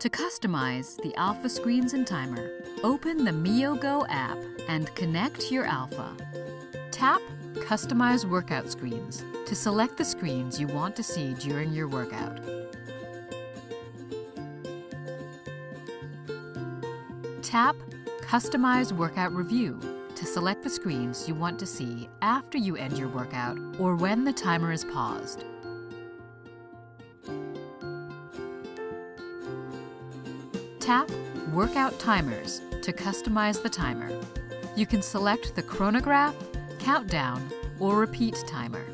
To customize the Alpha screens and timer, open the MioGo app and connect your Alpha. Tap Customize Workout Screens to select the screens you want to see during your workout. Tap Customize Workout Review to select the screens you want to see after you end your workout or when the timer is paused. Tap Workout Timers to customize the timer. You can select the chronograph, countdown, or repeat timer.